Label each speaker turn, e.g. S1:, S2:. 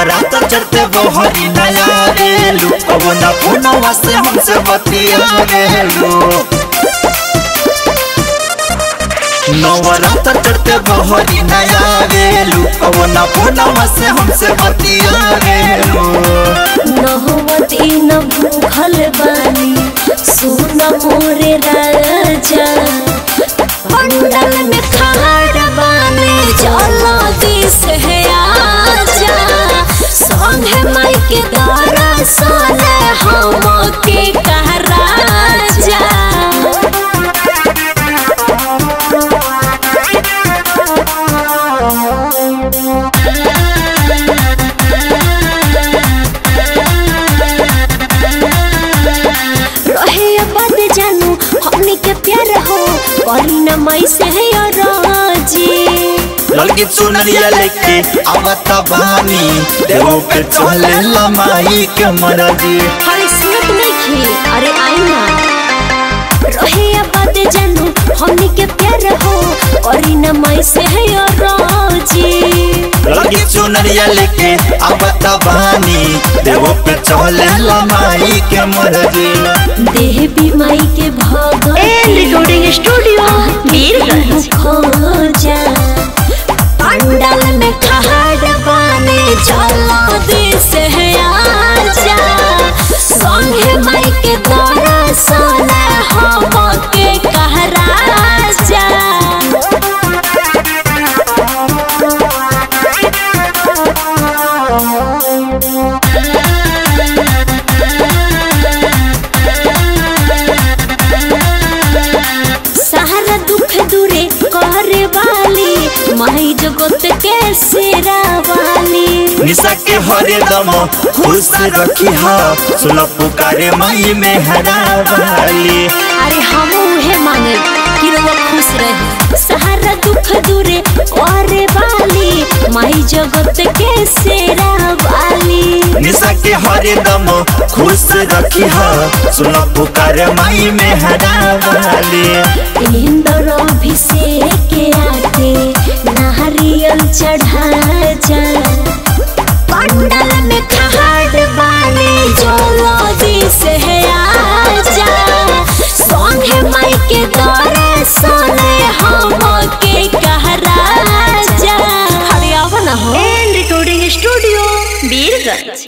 S1: चढ़ते बहरी नया रेलू कबो ना फोनवा से हमसे बतिया रेलू नवरात्र चढ़ते बहरी नया रेलू कबो ना फोनवा से हमसे बतिया रेलू
S2: नहवती न भूखल बानी, सुन मोरे राजा। पंडल में खाड़ बानी चलो दिस है मई से है राज़ी
S1: लड़की लेके आवता बानी पे चले लमाई के मराजी
S2: सुनत नहीं अरे आई ना रहे बद जानू हमनी के प्यार हो करी इन मई से है राज़ी
S1: लड़की चुनरिया लेके आवत बानी देवो पे चले लमाई के मरजी
S2: भी माई के भगत
S3: रिकॉर्डिंग स्टूडियो मीरगंज
S2: खोजा। पंडाल में खहाड़ बाने चलो दिस है माई जगत के सेरा वाली
S1: निशा के हरे दम खुश रखी हा सुन पुकारे माई में हरा वाली।
S2: अरे हम उहे मांगे कि रउआ खुश रहे सहारा दुख दूरे करे वाली। माई जगत के सेरा वाली
S1: निशा के हरे दम खुश रखी हा सुन पुकारे माई में हरा वाली
S2: चढ़ा जा पंडल में खहाड़ बाने जो दिस है आजा संगे माई के दर्शन हम के कह राजा हरियावा ना हो
S3: रिकॉर्डिंग स्टूडियो मीरगंज